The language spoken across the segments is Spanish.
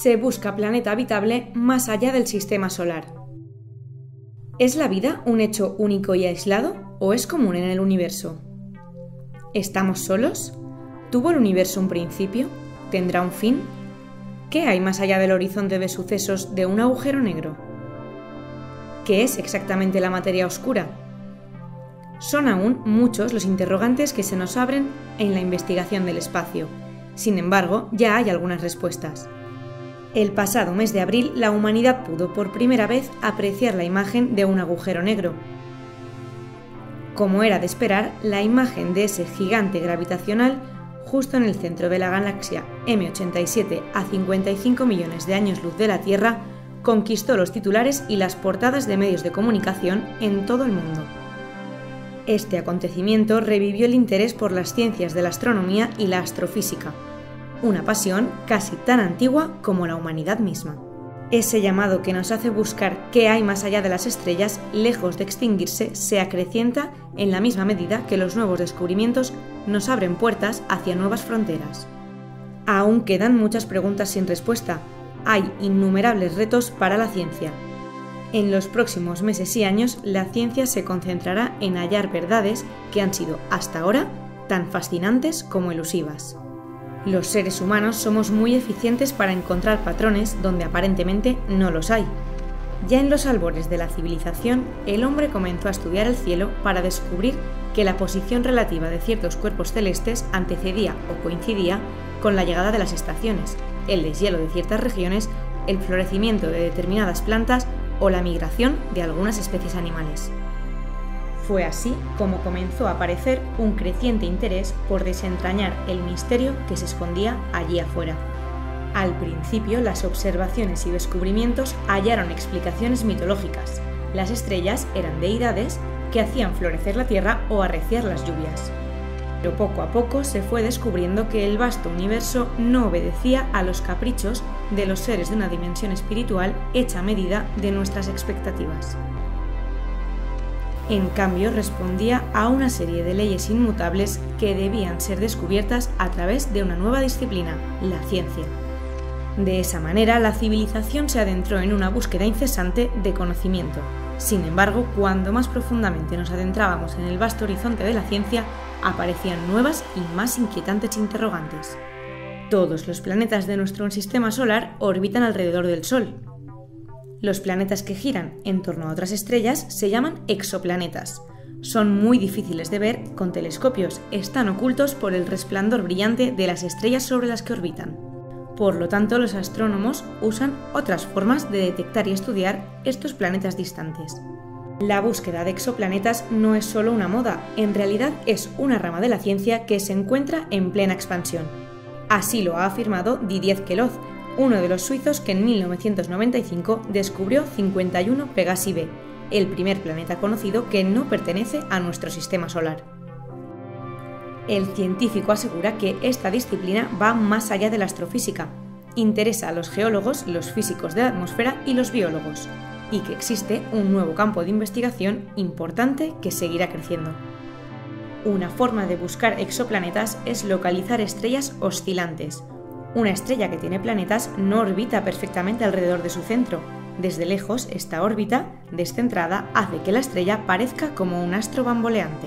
Se busca planeta habitable más allá del sistema solar. ¿Es la vida un hecho único y aislado o es común en el universo? ¿Estamos solos? ¿Tuvo el universo un principio? ¿Tendrá un fin? ¿Qué hay más allá del horizonte de sucesos de un agujero negro? ¿Qué es exactamente la materia oscura? Son aún muchos los interrogantes que se nos abren en la investigación del espacio. Sin embargo, ya hay algunas respuestas. El pasado mes de abril, la humanidad pudo por primera vez apreciar la imagen de un agujero negro. Como era de esperar, la imagen de ese gigante gravitacional justo en el centro de la galaxia M87 a 55 millones de años luz de la Tierra, conquistó los titulares y las portadas de medios de comunicación en todo el mundo. Este acontecimiento revivió el interés por las ciencias de la astronomía y la astrofísica, una pasión casi tan antigua como la humanidad misma. Ese llamado que nos hace buscar qué hay más allá de las estrellas, lejos de extinguirse, se acrecienta en la misma medida que los nuevos descubrimientos nos abren puertas hacia nuevas fronteras. Aún quedan muchas preguntas sin respuesta. Hay innumerables retos para la ciencia, en los próximos meses y años, la ciencia se concentrará en hallar verdades que han sido hasta ahora tan fascinantes como elusivas. Los seres humanos somos muy eficientes para encontrar patrones donde aparentemente no los hay. Ya en los albores de la civilización, el hombre comenzó a estudiar el cielo para descubrir que la posición relativa de ciertos cuerpos celestes antecedía o coincidía con la llegada de las estaciones, el deshielo de ciertas regiones, el florecimiento de determinadas plantas o la migración de algunas especies animales. Fue así como comenzó a aparecer un creciente interés por desentrañar el misterio que se escondía allí afuera. Al principio, las observaciones y descubrimientos hallaron explicaciones mitológicas. Las estrellas eran deidades que hacían florecer la tierra o arreciar las lluvias. Pero poco a poco se fue descubriendo que el vasto universo no obedecía a los caprichos de los seres de una dimensión espiritual hecha a medida de nuestras expectativas. En cambio, respondía a una serie de leyes inmutables que debían ser descubiertas a través de una nueva disciplina, la ciencia. De esa manera, la civilización se adentró en una búsqueda incesante de conocimiento. Sin embargo, cuando más profundamente nos adentrábamos en el vasto horizonte de la ciencia, aparecían nuevas y más inquietantes interrogantes. Todos los planetas de nuestro sistema solar orbitan alrededor del Sol. Los planetas que giran en torno a otras estrellas se llaman exoplanetas. Son muy difíciles de ver con telescopios, están ocultos por el resplandor brillante de las estrellas sobre las que orbitan. Por lo tanto, los astrónomos usan otras formas de detectar y estudiar estos planetas distantes. La búsqueda de exoplanetas no es solo una moda, en realidad es una rama de la ciencia que se encuentra en plena expansión. Así lo ha afirmado Didier Queloz, uno de los suizos que en 1995 descubrió 51 Pegasi b, el primer planeta conocido que no pertenece a nuestro sistema solar. El científico asegura que esta disciplina va más allá de la astrofísica, interesa a los geólogos, los físicos de la atmósfera y los biólogos y que existe un nuevo campo de investigación importante que seguirá creciendo. Una forma de buscar exoplanetas es localizar estrellas oscilantes. Una estrella que tiene planetas no orbita perfectamente alrededor de su centro. Desde lejos, esta órbita, descentrada, hace que la estrella parezca como un astro bamboleante.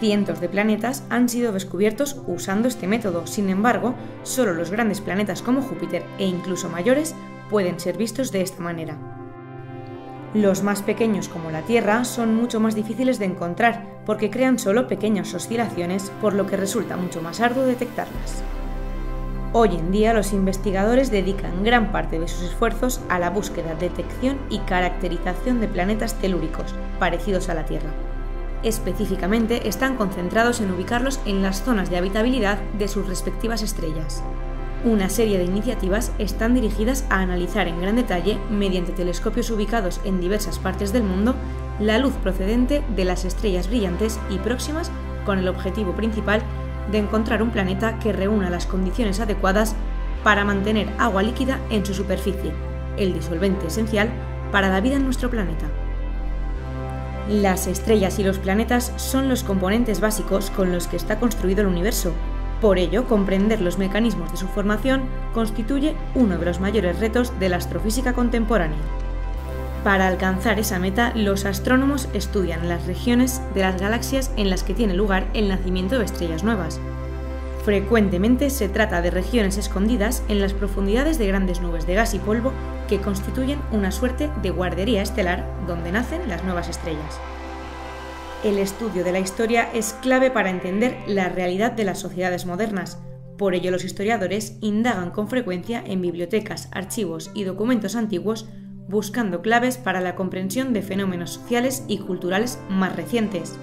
Cientos de planetas han sido descubiertos usando este método, sin embargo, solo los grandes planetas como Júpiter e incluso mayores pueden ser vistos de esta manera. Los más pequeños como la Tierra son mucho más difíciles de encontrar porque crean solo pequeñas oscilaciones por lo que resulta mucho más arduo detectarlas. Hoy en día los investigadores dedican gran parte de sus esfuerzos a la búsqueda, detección y caracterización de planetas telúricos parecidos a la Tierra. Específicamente están concentrados en ubicarlos en las zonas de habitabilidad de sus respectivas estrellas. Una serie de iniciativas están dirigidas a analizar en gran detalle, mediante telescopios ubicados en diversas partes del mundo, la luz procedente de las estrellas brillantes y próximas con el objetivo principal de encontrar un planeta que reúna las condiciones adecuadas para mantener agua líquida en su superficie, el disolvente esencial para la vida en nuestro planeta. Las estrellas y los planetas son los componentes básicos con los que está construido el universo Por ello, comprender los mecanismos de su formación constituye uno de los mayores retos de la astrofísica contemporánea. Para alcanzar esa meta, los astrónomos estudian las regiones de las galaxias en las que tiene lugar el nacimiento de estrellas nuevas. Frecuentemente se trata de regiones escondidas en las profundidades de grandes nubes de gas y polvo que constituyen una suerte de guardería estelar donde nacen las nuevas estrellas. El estudio de la historia es clave para entender la realidad de las sociedades modernas. Por ello los historiadores indagan con frecuencia en bibliotecas, archivos y documentos antiguos buscando claves para la comprensión de fenómenos sociales y culturales más recientes.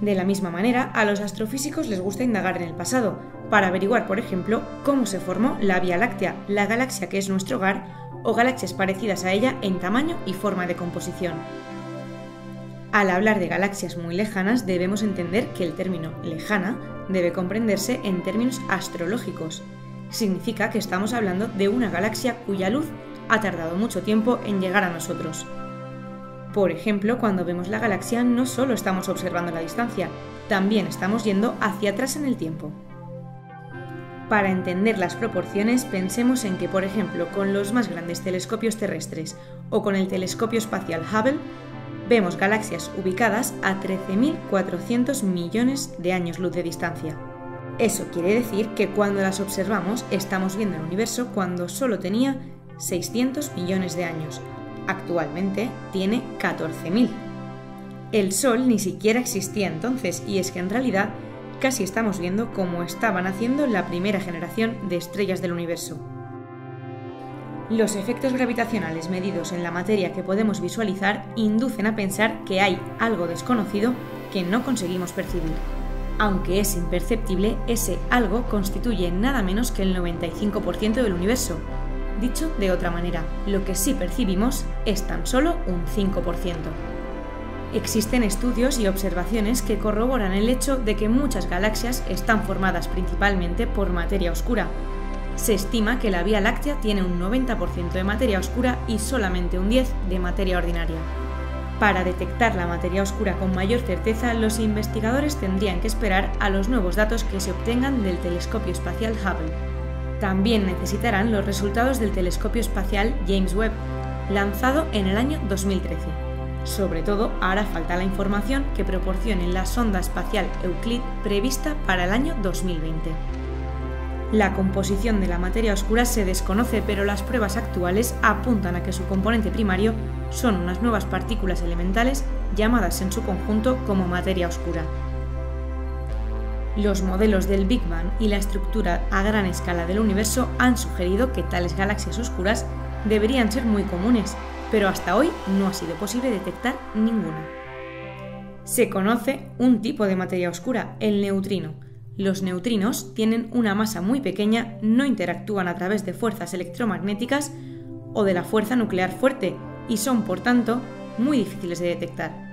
De la misma manera, a los astrofísicos les gusta indagar en el pasado, para averiguar, por ejemplo, cómo se formó la Vía Láctea, la galaxia que es nuestro hogar, o galaxias parecidas a ella en tamaño y forma de composición. Al hablar de galaxias muy lejanas debemos entender que el término lejana debe comprenderse en términos astrológicos. Significa que estamos hablando de una galaxia cuya luz ha tardado mucho tiempo en llegar a nosotros. Por ejemplo, cuando vemos la galaxia no solo estamos observando la distancia, también estamos yendo hacia atrás en el tiempo. Para entender las proporciones, pensemos en que, por ejemplo, con los más grandes telescopios terrestres o con el telescopio espacial Hubble, vemos galaxias ubicadas a 13.400 millones de años luz de distancia. Eso quiere decir que cuando las observamos estamos viendo el universo cuando solo tenía 600 millones de años. Actualmente tiene 14.000. El Sol ni siquiera existía entonces y es que en realidad casi estamos viendo cómo estaban haciendo la primera generación de estrellas del universo. Los efectos gravitacionales medidos en la materia que podemos visualizar inducen a pensar que hay algo desconocido que no conseguimos percibir. Aunque es imperceptible, ese algo constituye nada menos que el 95% del universo, Dicho de otra manera, lo que sí percibimos es tan solo un 5%. Existen estudios y observaciones que corroboran el hecho de que muchas galaxias están formadas principalmente por materia oscura. Se estima que la Vía Láctea tiene un 90% de materia oscura y solamente un 10% de materia ordinaria. Para detectar la materia oscura con mayor certeza, los investigadores tendrían que esperar a los nuevos datos que se obtengan del telescopio espacial Hubble. También necesitarán los resultados del telescopio espacial James Webb, lanzado en el año 2013. Sobre todo, hará falta la información que proporcione la sonda espacial Euclid prevista para el año 2020. La composición de la materia oscura se desconoce, pero las pruebas actuales apuntan a que su componente primario son unas nuevas partículas elementales llamadas en su conjunto como materia oscura. Los modelos del Big Bang y la estructura a gran escala del universo han sugerido que tales galaxias oscuras deberían ser muy comunes, pero hasta hoy no ha sido posible detectar ninguna. Se conoce un tipo de materia oscura, el neutrino. Los neutrinos tienen una masa muy pequeña, no interactúan a través de fuerzas electromagnéticas o de la fuerza nuclear fuerte y son, por tanto, muy difíciles de detectar.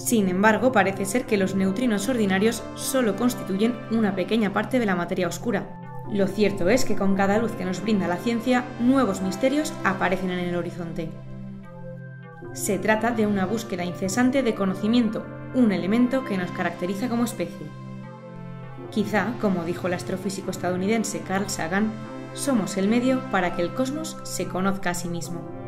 Sin embargo, parece ser que los neutrinos ordinarios solo constituyen una pequeña parte de la materia oscura. Lo cierto es que con cada luz que nos brinda la ciencia, nuevos misterios aparecen en el horizonte. Se trata de una búsqueda incesante de conocimiento, un elemento que nos caracteriza como especie. Quizá, como dijo el astrofísico estadounidense Carl Sagan, somos el medio para que el cosmos se conozca a sí mismo.